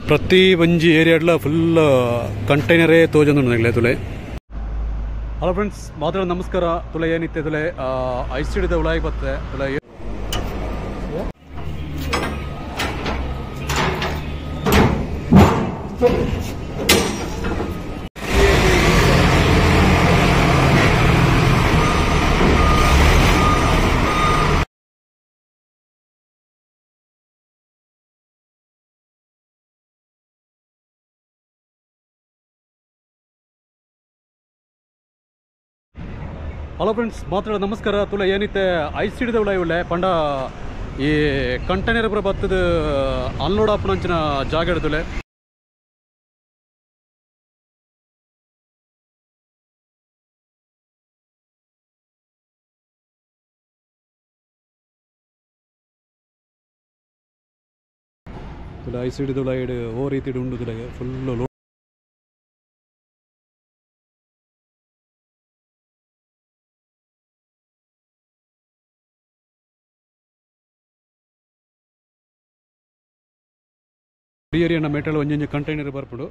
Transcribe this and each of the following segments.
ಪ್ರತಿ ಒಂಜಿ ಏರಿಯಾಡ್ಲ ಫುಲ್ ಕಂಟೈನರೇ ತೋಜೊಂದು ನಗಲೆ ತುಲೆ. ಹಲೋ ಫ್ರೆಂಡ್ಸ್ ಮಾತ್ರ ನಮಸ್ಕಾರ. ತುಲೆ ಏನಿತ್ತೆ ತುಲೆ ಐಸ್ ಹಿಡಿದ ಉಳಾಗಿ ಬರ್ತದೆ ತುಲೆ ಏ- ಹಲೋ ಫ್ರೆಂಡ್ಸ್ ಮಾತಾಡೋದು ನಮಸ್ಕಾರ. ತುಲ, ಏನಿತ್ತೆ? ಐಸ್ ಹಿಡಿದ ಇವಳೆ ಪಂಡ, ಈ ಕಂಟೈನರ್ ಬರ ಬತ್ತದ ಅನ್ಲೋಡ್ ಆಪಣಂಚಿನ ಜಾಗ ಹಿಡಿದುಲೆ ತುಲೆ ಐಸ್ ಹಿಡಿದವಳ ಇಡು ಓ ರೀತಿ ಉಂಡು ಫುಲ್ ಲೋಡ್ ಏರಿಯಾನ ಮೆಟಲ್ ಒಂಜೊಂಜಿ ಕಂಟೈನರ್ ಬರ್ಪುಡು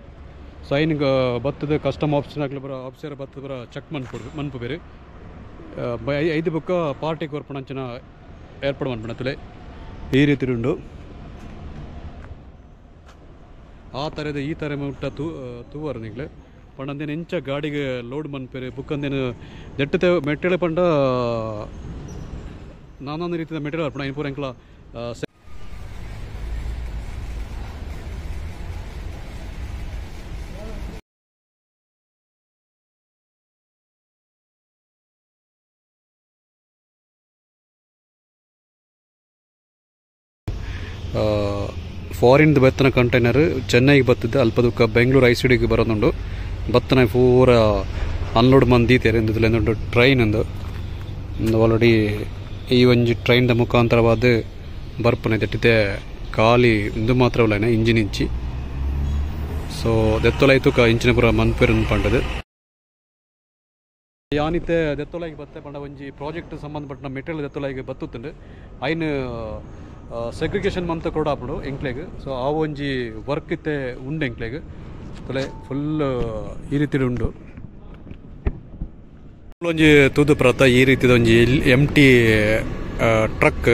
ಸೈನ್ಗೆ ಬತ್ತದ ಕಸ್ಟಮ್ ಆಫೀಸ್ ಆಗ್ಲಿ ಬರೋ ಆಫೀಸರ್ ಬತ್ತದ ಬರೋ ಚೆಕ್ ಮನ್ಪುಡು ಮನ್ಪು ಬೇರೆ ಐದು ಬುಕ್ಕ ಪಾರ್ಟಿಗೆ ಬರ್ಪಣಂಚಿನ ಏರ್ಪಾಡು ಮನ್ಪಣತಲೆ ಈ ರೀತಿ ಉಂಡು ಆ ಥರದ ಈ ಥರ ಮುಟ್ಟ ತೂ ತೂವಾರ ನಿಗ್ಲೆ. ಪಂಡಂದೇನು ಇಂಚ ಗಾಡಿಗೆ ಲೋಡ್ ಮನ್ಪೇರೆ. ಬುಕ್ ಅಂದೇನು ದೆಟ್ಟತೆ ಮೆಟ್ಟೆಳೆ ಪಂಡ ನಾನೊಂದು ರೀತಿಯ ಮೆಟೀರಿಯಲ್ ಅರ್ಪಣ ಇನ್ಪೂರ ಎಂಕ್ಲ ಫಾರಿನ್ದು ಬತ್ತನ ಕಂಟೈನರ್ ಚೆನ್ನೈಗೆ ಅಲ್ಪ ಅಲ್ಪದಕ್ಕ ಬೆಂಗಳೂರು ಐ ಸಿಡಿಗೆ ಬರೋದುಂಡು ಬತ್ತನ ಪೂರ ಅನ್ಲೋಡ್ ಮಂದಿ ತೆರೆಂದಿಲ್ಲ ಒಂದು ಟ್ರೈನ್ ಒಂದು. ಆಲ್ರೆಡಿ ಈ ಒಂಜಿ ಟ್ರೈನ್ದ ಮುಖಾಂತರವಾದ ಬರ್ಪನೆ ದಟ್ಟಿದೆ ಖಾಲಿ ಇಂದು ಮಾತ್ರವಲ್ಲ ಇಂಜಿನ್ ಇಂಚಿ. ಸೊ ದೆತ್ತೊಲಾಯ್ತು ಕ ಇಂಚಿನ ಪೂರ ಮನ್ಪೇರನ್ ಪಂಡದು. ಯಾನಿತ್ತೆ ದೆತ್ತೊಲಾಗಿ ಬತ್ತೆ ಪಂಡ ಒಂಜಿ ಪ್ರಾಜೆಕ್ಟ್ ಸಂಬಂಧಪಟ್ಟ ಮೆಟೀರಿಯಲ್ ದೆತ್ತೊಲಾಗಿ ಬತ್ತುತ್ತೆ ಐನ್ ಸೆಗ್ರಿಗೇಷನ್ ಮಂತ್ ಆಪಡು ಎಂಕ್ಲೆಗ್. ಸೊ ಆ ಒಂಜಿ ವರ್ಕ್ ಇತ್ತೆ ಉಂಡು ಎಂಕ್ಲೆಗ್. ತಲೆ ಫುಲ್ ಈ ರೀತಿ ಉಂಡು. ಒಂಜಿ ತೂದು ಪ್ರತ ಈ ರೀತಿದ ಒಂಜಿ ಎಂ ಟಿ ಟ್ರಕ್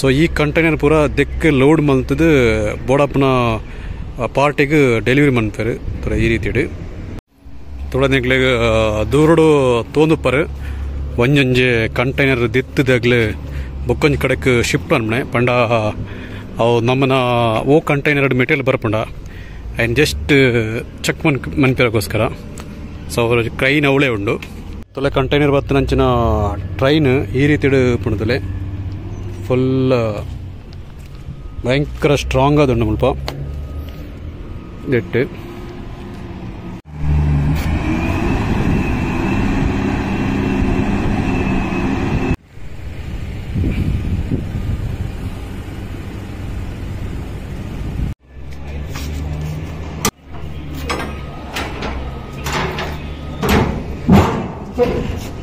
ಸೊ ಈ ಕಂಟೈನರ್ ಪೂರ ದೆಕ್ ಲೋಡ್ ಮಲ್ತದು ಬೋಡಪ್ಪನ ಪಾರ್ಟಿಗೆ ಡೆಲಿವರಿ ಮಾಡ್ತಾರೆ ತೊಲೆ ಈ ರೀತಿ ತುಳನೆಗ್ಲೆಗ್ ದೂರಡು ತೋಂದುಪ್ಪರು. ಒಂಜೊಂಜೆ ಕಂಟೈನರ್ ದಿತ್ತದಾಗ್ಲೆ ಬೊಕ್ಕೊಂಜಿ ಕಡೆಕ್ ಶಿಫ್ಟ್ ಅನ್ಮನೆ ಪಂಡ ಅವು ನಮ್ಮನ ಓ ಕಂಟೈನರ್ ಮೆಟೀರಿಯಲ್ ಬರ್ಪಂಡ. ಆ್ಯಂಡ್ ಜಸ್ಟ್ ಚೆಕ್ ಮನ್ ಮನ್ಪಿರೋಕ್ಕೋಸ್ಕರ ಸೊ ಅವ್ರ ಕ್ರೈನ್ ಅವಳೇ ಉಂಡು. ತೊಲೆ ಕಂಟೈನರ್ ಬತ್ತನಂಚಿನ ಟ್ರೈನ್ ಈ ರೀತಿ ಪುಣದಲೆ ಫುಲ್ ಭಯಂಕರ ಸ್ಟ್ರಾಂಗ್ ಆದುಂಡು ಮುಲ್ಪ. ದೆಟ್ಟು Vamos.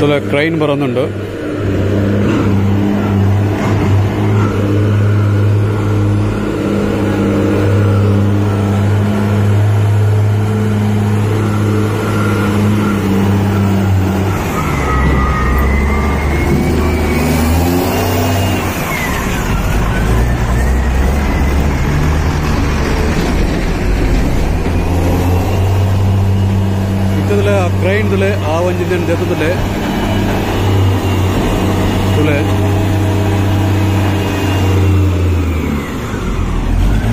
ತುಲ ಕ್ರೈನ್ ಬರೋದುಂಡು ജില്ലയിൽ ದೇಹದಲ್ಲಿ സ്കൂള്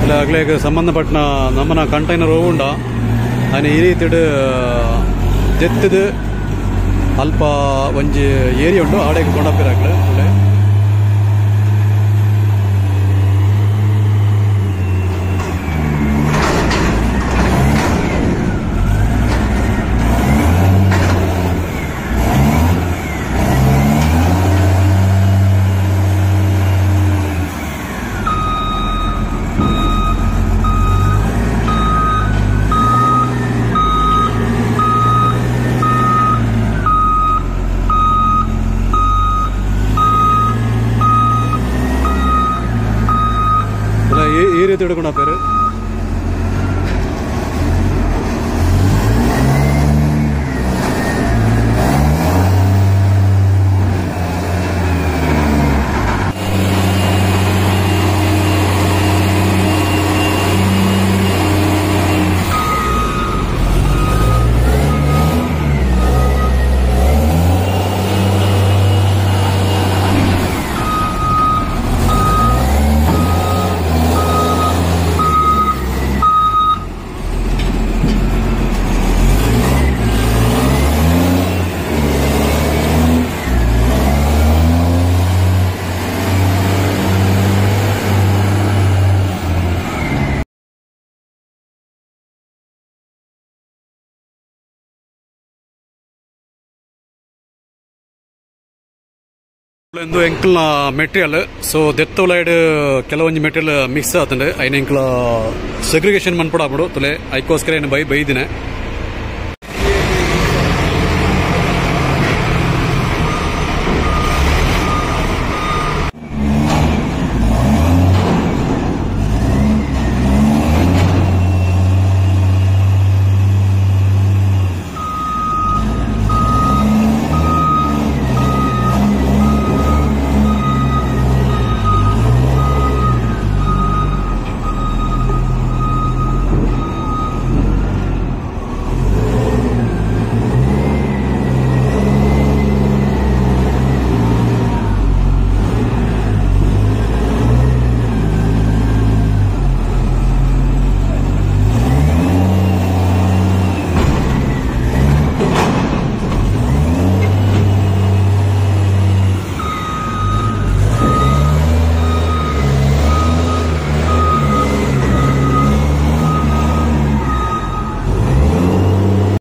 ಅಲ್ಲ ಅಗ್ಲೇಗೆ ಸಂಬಂಧಪಟ್ಟ ನಮ್ಮನ ಕಂಟೈನರ್ ಹೋಗುಂಡ. ಅನ್ನ ಈ ರೀತಿ ಜೆತ್ತದು ಅಲ್ಪ ಒಂಜಿ ಏರಿಯ ಉಂಟು, ಆಡೆಗೆ ಕೊಂಡಪ್ಪಿರಾಗ್ಲೆ. ಈ ಈ ರೀತಿ ಹಿಡ್ಕೊಂಡ ಎಂಕಲ್ನ ಮೆಟೀರಿಯಲ್ ಸೊ ದೆತ್ತೋಲೈಡ್ ಕೆಲವೊಂದು ಮೆಟೀರಿಯಲ್ ಮಿಕ್ಸ್ ಆತುಂಡು ಐನ ಎಂಕ್ಲ ಸೆಗ್ರಿಗೇಷನ್ ಮನ್ಪಡ ಆಗ್ಬಿಡು ತುಲೆ ಐಕೋಸ್ಕರ ಏನು ಬೈ ಬೈದಿನೆ